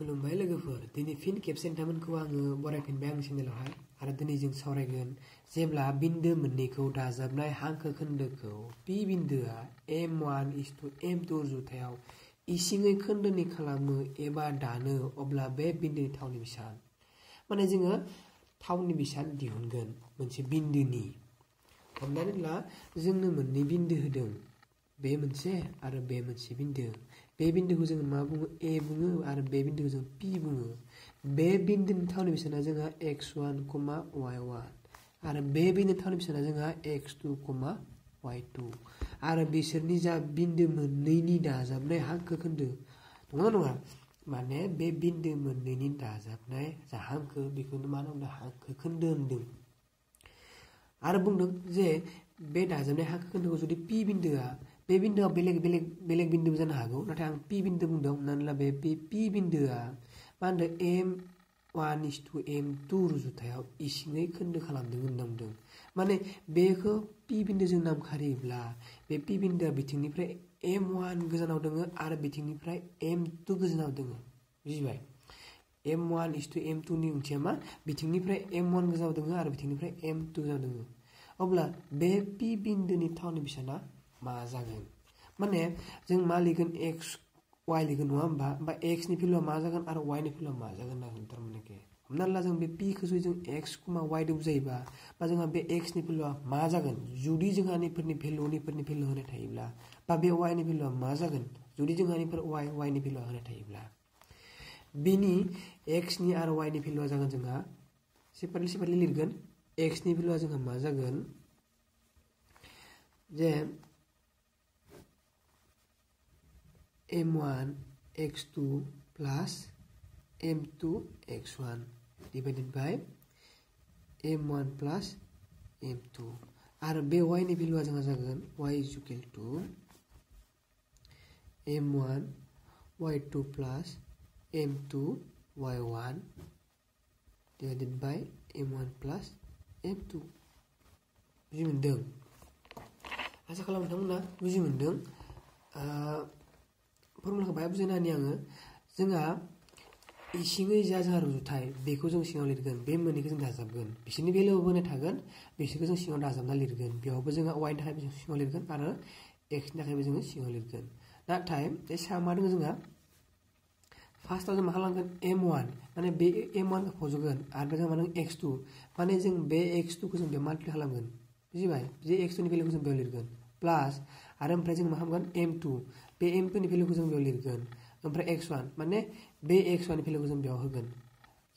खुलुमबाय लोगोफोर दिनै फिन खेबसे नोंथांमोनखौ आङो बरायफिनबाय आंनि चेनेलावहाय आरो दिनै जों सावरायगोन जेब्ला बिन्दो मोननैखौ दाजाबनाय हांखो खोन्दोखौ पि बिन्दोआ M one is to M two रुजुथायाव इसिङै खोन्दोनि खालामो एबा दानो अब्ला बे बिन्दोनि थावनि बिसान माने जोङो थावनि बिसान दिहुनगोन मोनसे बिन्दोनि हमनानै ला जोंनो मोननै बिन्दो होदों बे मोनसे आरो बे मोनसे बिन्दो बे बिन्दोखौ जोङो मा बुङो ए बुङो आरो बे बिन्दोखौ जों पि बुङो बे बिन्दोनि थावनि बेसेना जोंहा एक्स वान कमा वाइ वान आरो बे बिन्दोनि थावनि बेसेना जोंहा एक्स टु कमा वाइ टु आरो बिसोरनि जा बिन्दो मोननैनि दाजाबनाय हांखो खोन्दो नङा नङा माने बे बिन्दो मोननैनि दाजाबनाय जा हांखो बेखौनो मा होनदों हांखो खोन्दो होनदों आरो बुंदों जे बे दाजाबनाय हांखो खोन्दोखौ जुदि पि बिन्दोआ बे बिन्दोआ बेलेग बेलेग बेलेग बिन्दोबो जानो हागौ नाथाय आं पि बिन्दो बुंदों हमनानै ला बे पि बिन्दोआ मा होनदों M one is to M two रुजुथायाव इसिङै खोन्दो खालामदों होनना बुंदों माने बेखौ पि बिन्दोजों नाम खारियोब्ला बे पि बिन्दोआ बिथिंनिफ्राय एम वान गोजानाव दङ आरो बिथिंनिफ्राय एम टु गोजानाव दङ बुजिबाय M one is to M टुनि ओंथिया मा बिथिंनिफ्राय एम वान गोजानाव दङ आरो बिथिंनिफ्राय एम टु गोजानाव दङ अब्ला बे पि बिन्दोनि थावनि बेसेना मा जागोन। माने जों मा लिरगोन? एक्स वाइ लिरगोन, नङा होमबा? बा एक्सनि भेलुआ मा जागोन आरो वाइनि भेलुआ मा जागोन होनना थारमाने हमनानै ला जों बे पिखौ जुदि जों एक्स कुमा वाइ दो बुजायोबा, बा जोंहा बे एक्सनि भेलुआ मा जागोन? जुदि जोंहा नैफोरनि भेलु नैफोरनि भेलु होनाय थायोब्ला, बा बे वाइनि भेलुआ मा जागोन? जुदि जोंहा नैफोर वाइ वाइनि भेलुआ होनाय थायोब्ला। बिनि एक्सनि आरो वाइनि भेलुआ जागोन जोंहा सेपारेटलि सेपारेटलि लिरगोन। एक्सनि भेलुआ जोंहा मा जागोन? जे m1 x2 plus m2 x1 divided by m1 plus m2 आरो बे y नि भेलुआ जोंहा जागोन y is equal to m1 y2 plus m2 y1 divided by m1 plus m2 बुजि मोनदों आसा खालाम नोंथांमोना बुजि मोनदों फर्मुलाखौ बाहाय बुजायना होनि आङो। जोंहा इसिङै जा जोंहा रुजुथाय, बेखौ जों सिङाव लिरगोन। बे मोननैखौ जों दाजाबगोन। बिसोरनि बेलायावबो होनाय थागोन। बिसोरखौ जों सिङाव दाजाबना लिरगोन। बेयावबो जोंहा वाइनि थाखाय जों सिङाव लिरगोन आरो एक्सनि थाखायबो जोङो सिङाव लिरगोन। नाथाय बे सा मा दङ जोंहा? फार्स्टआव जों मा खालामगोन? M one. माने बे एम वानखौ फज'गोन। आरो जोंहा मा एक्स टु। माने जों बे एक्स टुखौ जों बेयाव माल्टिप्लाइ खालामगोन। बुजिबाय? जे एक्स टुनि भेलुखौ जों बेयाव लिरगोन। प्लास आरो ओमफ्राय जों मा खालामगोन एम टु बे एम टुनि भेलुखौ जों बेयाव लिरगोन ओमफ्राय एक्स वान माने बे एक्स वाननि भेलुखौ जों बेयाव होगोन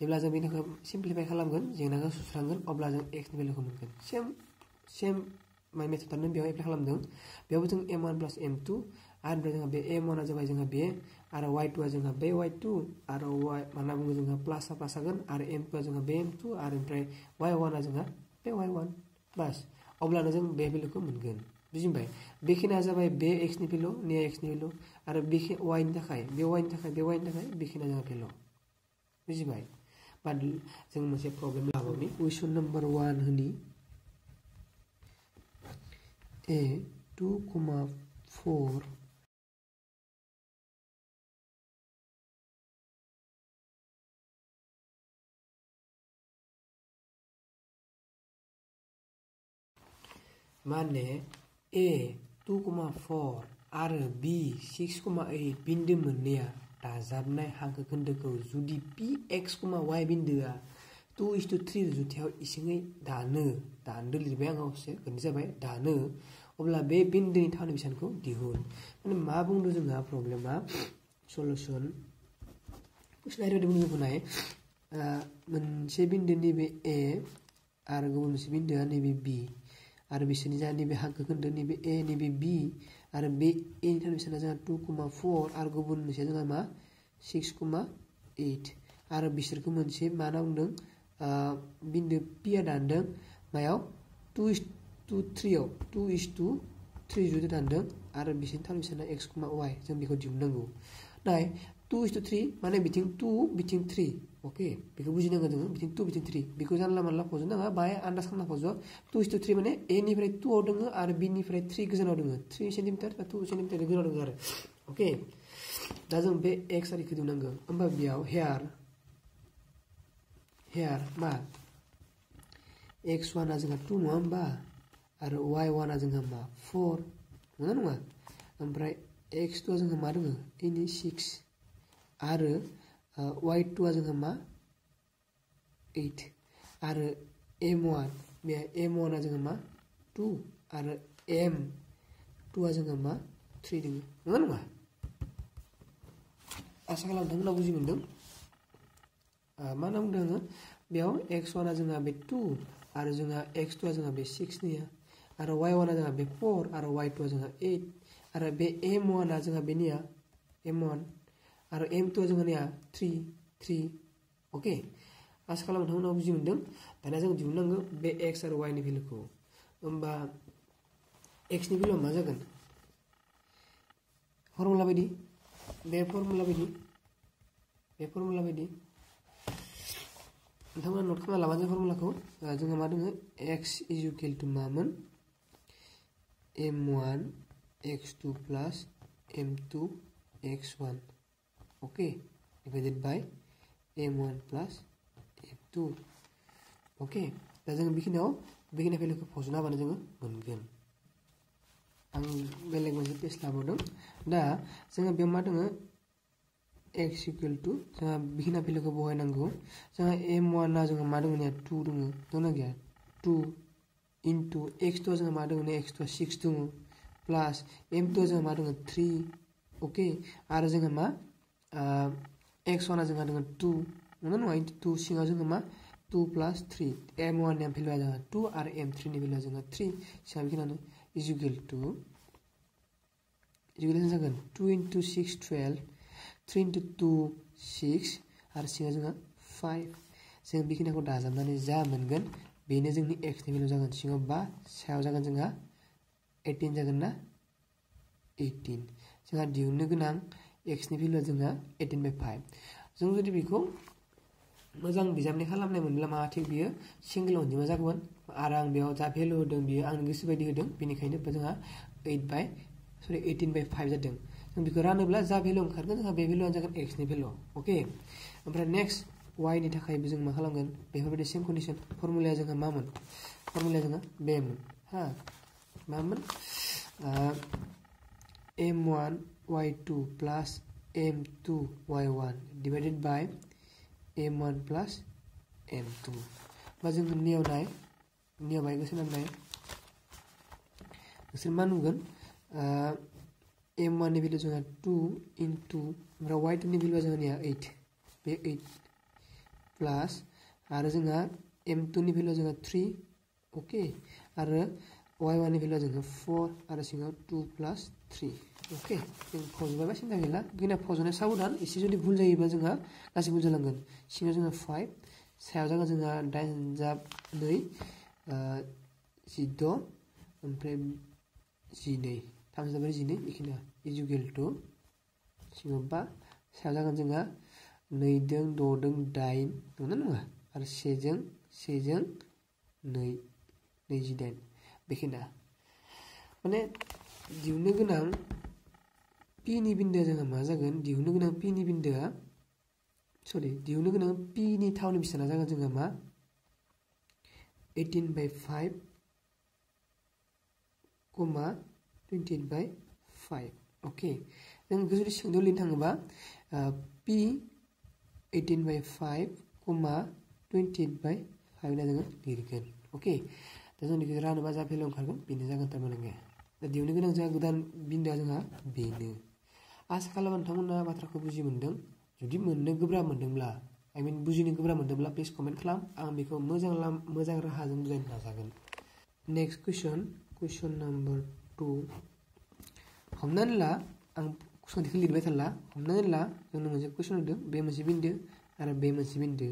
जेब्ला जों बेनि थाखाय सिम्प्लिफाइ खालामगोन जेंनाखौ सुस्रांगोन अब्ला जों एक्सनि भेलुखौ मोनगोन सेम सेम माइ मेथडआनो बेयाव एप्लाइ खालामदों बेयावबो जों M one plus M two आरो ओमफ्राय जोंहा बे एम वानआ जाबाय जोंहा बे आरो वाइ टुआ जोंहा बे वाइ टु आरो वाइ मा होनना बुङो जोंहा प्लासआ प्लास जागोन आरो एम टुआ जोंहा बे एम टु आरो ओमफ्राय वाइ वानआ जोंहा बे वाइ वान बास अब्लानो जों बे भेलुखौ मोनगोन बुजिबाय बेखिनिया जाबाय बे एक्सनि भेलु ने एक्सनि भेलु आरो बेखि वाइनि थाखाय बे वाइनि थाखाय बे वाइनि थाखाय बेखिनिया जोंहा भेलु बुजिबाय बाट जों मोनसे प्रब्लेम लाबावनि कुइसन नाम्बार वान होनि ए टु कमा फोर माने कमा फर आरो बि सिक्स कमा ओइट बिन्दो मोननैया दाजाबनाय हांखो खोन्दोखौ जुदि पि एक्स वाइ बिन्दोआ टु इस टु थ्रि रुजुथायाव इसिङै दानो दानो लिरबाय आं हसे गोरोन्थि जाबाय दानो अब्ला बे बिन्दोनि थावनि बेसानखौ दिहुन माने मा बुंदों जोंहा प्रब्लेमा सलुसन कुइसन आयदायाव बुंनाय मोनसे बिन्दो नैबे ए आरो गुबुन मोनसे बिन्दोआ नैबे बि आरो बिसोरनि जा नैबे हांखो खोन्दो नैबे ए नैबे बि आरो बे एनि थाखाय बिसोरना जोंहा टु कमा फर आरो गुबुन मोनसेया जोंहा मा सिक्स कमा ओइट आरो बिसोरखौ मोनसे मा होनना बुंदों बिन्दो पिया दानदों मायाव टु इस टु थ्रियाव टु इस टु थ्रि जुदि दानदों आरो बिसोरनि थाखाय बिसोरना एक्स कमा वाइ जों बेखौ दिहुननांगौ नाय टु इस टु थ्रि माने बिथिं टु बिथिं थ्रि अके बेखौ बुजिनांगोन जोङो बिथिं टु बिथिं थ्रि बेखौ जानला मानला फज' नाङा बाहाय आन्दाज खालामना fudge' to is two three माने एनिफ्राय टुआव दोङो आरो बिनिफ्राय थ्रि गोजानाव दोङो थ्रि सेन्टिमिटार बा टु सेन्टिमिटार गोजानाव दोङो आरो अके दा जों बे एक्स आरिखौ दिहुननांगौ होमबा बेयाव हेयार हेयार मा एक्स वानआ जोंहा टु नङा होमबा आरो वाइ वानआ जोंहा मा फर नंगौना नङा ओमफ्राय एक्स टुआ जोंहा मा दङ इनि सिक्स आरो वाइ टुआ जोंहा मा एइट आरो एम वान बे एम वानआ जोंहा मा टु आरो एम टुआ जोंहा मा थ्रि दङ नङा नङा आसा खालाम नोंथांमोना बुजि मोनदों मा होनना बुंदों आङो बेयाव एक्स वानआ जोंहा बे टु आरो जोंहा एक्स टुआ जोंहा बे सिक्सनिया आरो वाइ वानआ जोंहा बे फर आरो वाइ टुआ जोंहा एइट आरो बे एम वानआ जोंहा बेनिया एम वान आरो एम टुआ जोंहानिया थ्रि थ्रि अके आसा खालाम नोंथांमोना बुजि मोनदों दानिया जों दिहुननांगौ बे एक्स आरो वाइनि भेलुखौ होमबा एक्सनि भेलुआ मा जागोन फर्मुला बायदि बे फर्मुला बायदि बे फर्मुला बायदि नोंथांमोना नट खालामना लाबानो फर्मुलाखौ जोंहा मा दङ एक्स इज इकुवेल टु मामोन M one X two plus M two X one by M one plus M two अके दा जोङो बेखिनियाव बेखिनि भेलुखौ फजना होबानो जोङो मोनगोन आं बेलेग मोनसे पेज लाबावदों दा जोङो बेयाव मा दङ एक्स इकुवेल टु जोंहा बेखिनि भेलुखौ बहायनांगौ जोंहा एम वानआ जोंहा मा दङ टु दङ दंना गैया टु इन्टु एक्स टुआ जोंहा मा दङ एक्स टुआ सिक्स दङ प्लास एम टुआ जोंहा मा दङ थ्रि अके आरो जोंहा मा एक्स वानआ जोंहा दङ टु नंगौ नङा इन्टु टु सिङाव जोङो मा टु प्लास थ्रि एम वाननि भेलुआ जोंहा टु आरो एम थ्रिनि भेलुआ जोंहा थ्रि सिगां बेखिनियानो is equal to इजुकेसन जागोन two into six twelve three into two six आरो सिङाव जोंहा फाइभ जों बेखिनिखौ दाजाबनानै जा मोनगोन बेनो जोंनि एक्सनि भेलु जागोन सिङाव बा सायाव जागोन जोंहा एइटिन जागोन ना एइटिन जोंहा दिहुननो गोनां एक्सनि भेलुआ जोंहा एइटिन बाय फाइभ। जों जुदि बेखौ मोजां बिजाबनि खालामनाय मोनब्ला मा थिग बियो? सिंगल अनजिमा जागौमोन। आरो आं बेयाव जा भेलु होदों बियो आंनि गोसो बायदि होदों। बेनिखायनो जोंहा eight by, sorry eighteen by five जादों। जों बेखौ रानोब्ला जा भेलु ओंखारगोन जोंहा बे भेलुआनो जागोन एक्सनि भेलु अके? ओमफ्राय नेक्स्ट, वाइनि थाखायबो जों मा खालामगोन? बेफोरबायदि सेम कन्डिसन फर्मुलाया जोंहा मामोन? फर्मुलाया जोंहा बेमोन। हा? मामोन? M one Y two plus M two Y one divided by m1 plus m2 बा जोङो नियाव नाय नियाव बाहाय गोसो नांनाय नोंसोर मा नुगोन m1 नि भेलु जोंहा 2 इनटु ओमफ्राय y2 नि भेलुआ जोंनिया 8 बे 8 प्लास आरो जोंहा m2 नि भेलुआ जोंहा 3 अके आरो Y1 नि भेलुआ जोंहा 4 आरो सिङाव 2 प्लास 3 अके जों फज'बायबा सिन्था गैला जोंना फज'नाय साबधान एसे जुदि भुल जायोबा जोंहा गासैबो जालांगोन सिङाव जोंहा फाइभ सायाव जागोन जोंहा दाइन जाब नै जिद' ओमफ्राय जिनै थामजि जाबाय जिनै बेखिनिया इजुकेल टु सिङाव बा सायाव जागोन जोंहा नैदों द'दों दाइन नंगौना नङा आरो सेजों सेजों नै नैजिदाइन बेखिनिया माने दिहुननो गोनां पिनि बिन्दोआ जोंहा मा जागोन दिहुननो गोनां पिनि बिन्दोआ सरि दिहुननो गोनां पिनि थावनि बेसेना जागोन जोंहा मा eighteen by five comma twenty eight by five अके जों बेखौ जुदि सोंदों लिरनो थाङोबा P eighteen by five comma twenty eight by five होनना जोङो लिरगोन अके दा जों बेखौ रानोबा जा भेलु ओंखारगोन बेनो जागोन थारमाने दा दिहुननो गोनां जोंहा गोदान बिन्दोआ जोंहा बेनो आसा खालामो नोंथांमोना बाथ्राखौ बुजि मोन्दों जुदि मोननो गोब्राब मोन्दोंब्ला आइ मिन बुजिनो गोब्राब मोन्दोंब्ला प्लिज कमेन्ट खालाम आं बेखौ मोजां मोजां राहाजों बुजायनो नाजागोन next question question number two हमनानै ला आं सोंथिखौ लिरबाय थाला हमनानै ला जोंनो मोनसे कुइसन होदों बे मोनसे बिन्दो आरो बे मोनसे बिन्दो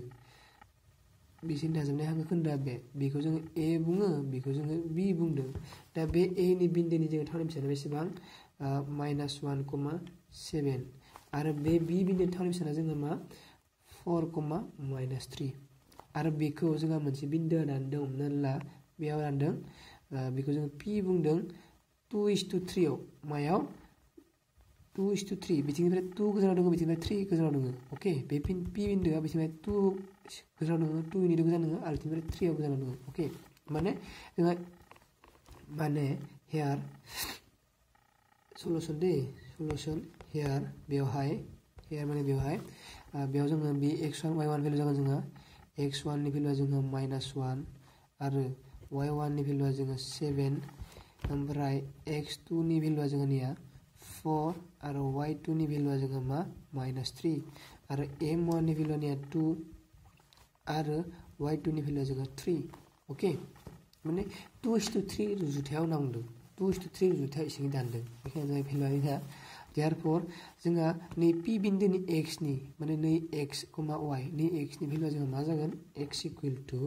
बिसिनि दाजाबनाय हांखो खोन्दोआ बे बेखौ जोङो ए बुङो बेखौ जोङो बि बुंदों दा बे ए नि बिन्दोनि जोङो थावनि बेसेना बेसेबां माइनास वान कमा सेभेन आरो बे बि बिन्दोनि थावनि बेसेना जोङो मा फर कमा माइनास थ्रि आरो बेखौ जोंहा मोनसे बिन्दोआ दानदों हमनानै ला बेयाव दानदों बेखौ जोङो पि बुंदों टु इस टु थ्रियाव मायाव टु इस टु थ्रि बिथिंनिफ्राय टु गोजानाव दङ बिथिंनिफ्राय थ्रि गोजानाव दङ अके बे पि बिन्दोआ बिथिंनिफ्राय टु गोजानाव दङ टु इउनिट गोजान दङ आरो बिथिंनिफ्राय थ्रिआव गोजानाव दङ अके माने जोंहा माने here solution the solution here बेवहाय हेयार माने बेवहाय बेयाव जोङो बे एक्स वान वाइ वान भेलु जागोन जोंहा एक्स वाननि भेलुआ जोंहा माइनास वान आरो वाइ वाननि भेलुआ जोङो सेभेन ओमफ्राय एक्स टुनि भेलुआ जोंहानिया फोर आरो वाइ टुनि भेलुआ जोंहा मा माइनास थ्रि आरो एम वाननि भेलुआनिया टु आरो वाइ टुनि भेलुआ जोंहा थ्रि अके माने टु इस टु थ्रि रुजुथायाव नांदों। टु इस टु थ्रि रुजुथायाव इसिङै दानदों। बेखायनो जोंहा भेलुआ जोंहा देयारफर जोंहा नै पि बिन्दोनि एक्सनि माने नै एक्स कमा वाइ नै एक्सनि भेलुआ जोंहा मा जागोन? X equal to.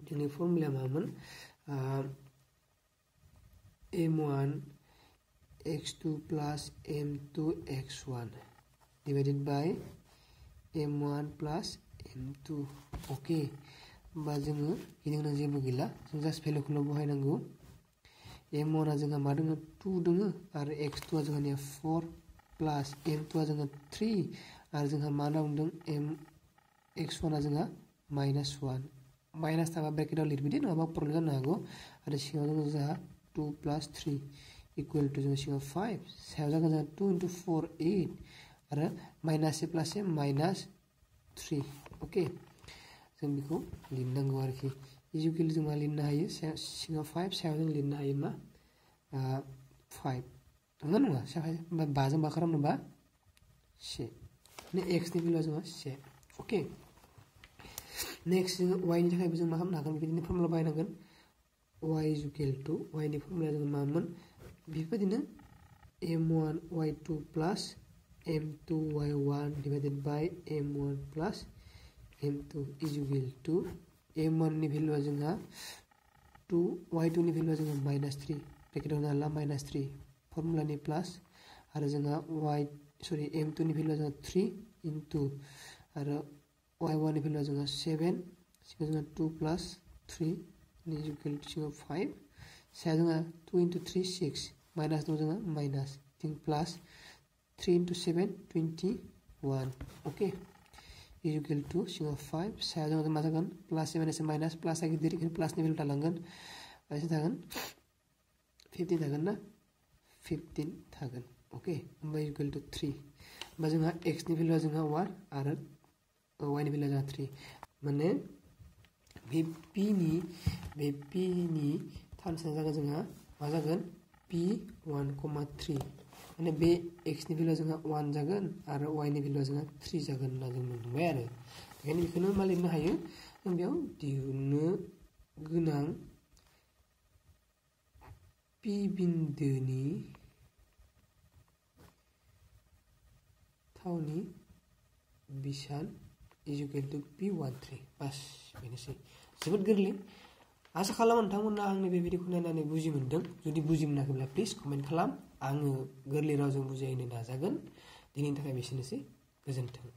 जोंनि फर्मुलाया मामोन? M one x2 plus m2 x1 divided by m1 plus m2 okay होमबा जोङो गोनां जेबो गैला जों जास्ट भेलुखौल' बहायनांगौ m1 आ जोंहा मा दङ 2 दङ आरो x2 आ जोंहानिया 4 प्लास m2 आ जोंहा 3 आरो जोंहा मा होनना बुंदों m x1 आ जोंहा माइनास 1 माइनास थाबा ब्रेकेटाव लिरबिदि नङाबा प्रब्लेम जानो हागौ आरो सिङाव दङ जोंहा 2 प्लास 3 equal to जों सिगां 5 सायाव जागोन जोंहा 2 into 4 8 आरो माइनास से प्लास से माइनास 3 अके जों बेखौ लिरनांगौ आरोखि इजुकेल जों मा लिरनो हायो सिगां 5 सायाव जों लिरनो हायो मा 5 नंगौ नङा होमबा बाजों मा खालामनोबा से माने एक्सनि भेलुआ जोंहा से अके नेक्स्ट जोङो वाइनि थाखायबो जों मा खालामनो हागोन बेबायदिनो फर्मुला बाहायनांगोन वाइ इजुकेल टु वाइनि फर्मुलाया जोङो मामोन बेफोरबायदिनो M one Y two plus M two Y one divided by M one plus M two equal to M वाननि भेलुआ जोंहा टु वाइ टुनि भेलुआ जोंहा माइनास थ्रि ब्रेकेटाव होनो हाला माइनास थ्रि फर्मुलानि प्लास आरो जोंहा वाइ सरि एम टुनि भेलुआ जोंहा थ्रि इन्टु आरो वाइ वाननि भेलुआ जोंहा सेभेन सिगां जोंहा two plus three equal to सिगां फाइभ साया जोंहा two into three six minus दङ जोंहा माइनास थिं plus three into seven twenty one अके इजुकेल टु सिङाव फाइभ सायाव जोंहा मा जागोन प्लास सेभेन एसे माइनास प्लासआ गिदिर बेखायनो प्लासनि भेलु थालांगोन एसे थागोन फिफ्टिन थागोन ना फिफ्टिन थागोन अके होमबा इजुकेल टु थ्रि होमबा जोंहा एक्सनि भेलुआ जोंहा वान आरो वाइनि भेलुआ जोंहा थ्रि माने बे पिनि बे पिनि थानसाया जागोन जोंहा मा जागोन P one comma three माने बे एक्सनि भेलुआ जोंहा वान जागोन आरो वाइनि भेलुआ जोंहा थ्रि जागोन होनना जों मोनबाय आरो बेखायनो बेखौनो मा लिरनो हायो जों बेयाव दिहुननो गोनां पि बिन्दोनि थावनि बिसान इजुकेल टु पि वान थ्रि बास बेनोसै जोबोद गोरलै आसा खालामो नोंथांमोना आंनि बे भिडिअखौ नायनानै बुजि मोन्दों जुदि बुजि मोनाखैब्ला प्लिज कमेन्ट खालाम आङो गोरलै रावजों बुजायनो नाजागोन। दिनैनि थाखाय बेसेनोसै? गोजोन्थों।